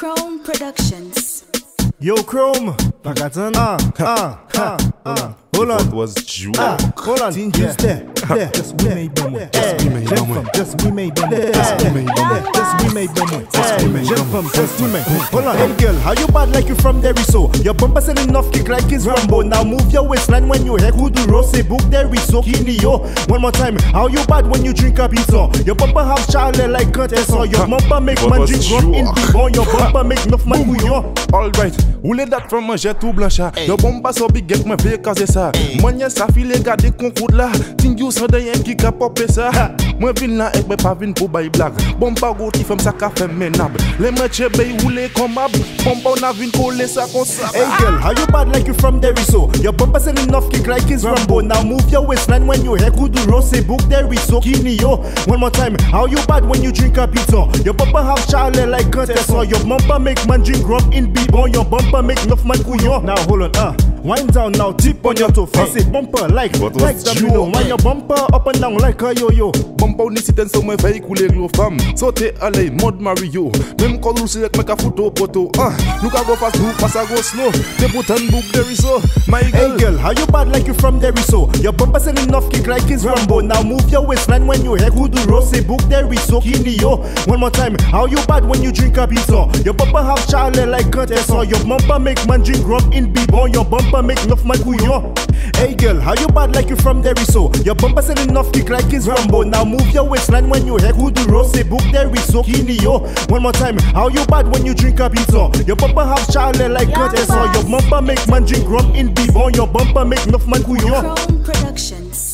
Chrome Productions. Yo, Chrome, Pagatan. Ah, ah, ah, ah. Hold What on. was Jew? Ah, hold on. Tin Yeah. Just there, there. Just we made them one. Just we made them one. just we made them one. Just we made them one. Just we made them one. Just we made them one. from just women. Hold on. Hey girl, how you bad like you from there so? Your bumper send enough kick like it's Rambo. Now move your waistline when you head who do rose book there is so kini yo. One more time. How you bad when you drink a pizza? Your bumper have Charlie like Contessa. Your bumper make man drink rum in you? bibon. Your bumper make enough man bouillon. Alright, ou le dat from manje tout blancha Yo bomba so big get mwen vle kaze sa Mwenye sa file gade konkoud la Ting you sa deyen ki ka pope sa Mwen vin la ek mwen pa vin pou bay blag Bomba go ti fem sa ka fe menab Le mwen che bay ou le komab Bomba ou na vin kole sa kon sa Hey girl, how you bad like you from there so? Your bumper send enough kick like it's Rambo. Now move your waistline when you who do rose book there is so kini yo. One more time. How you bad when you drink a pizza? Your bumper have Charlie like Contessa. Your bumper make man drink rum in bibon. Your bumper make enough man couillon. Now hold on, uh. Wind down now, tip on your toe. I it bumper like, What like the you? Wind your bumper up and down like a yo-yo. Ou ni siten so mwen fey koule glo fam Sote ale, mod Mario Mem kol ou se ek mwen ka futo poto ah, Nou ka go fast, nou pasa go slow Te putan book there is so My Hey girl, girl, how you bad like you from there so? Your bumper send enough kick like it's Rambo. Now move your waistline when you head who do rose book there is so kini yo. One more time, how you bad when you drink a pizza? Your bumper have Charlie like Contessa. Your bumper make man drink rum in bibon. Your bumper make enough man couillon. Hey girl, how you bad like you from there so? Your bumper send enough kick like it's Rambo. Now move your waistline when you head who do rose book there is so kini yo. One more time, how you bad when you drink a pizza? Your bumper have Charlie like Yeah, Contessa. Your bumper make man drink rum in bibon. Your bumper make enough man couillon. Chrome Productions.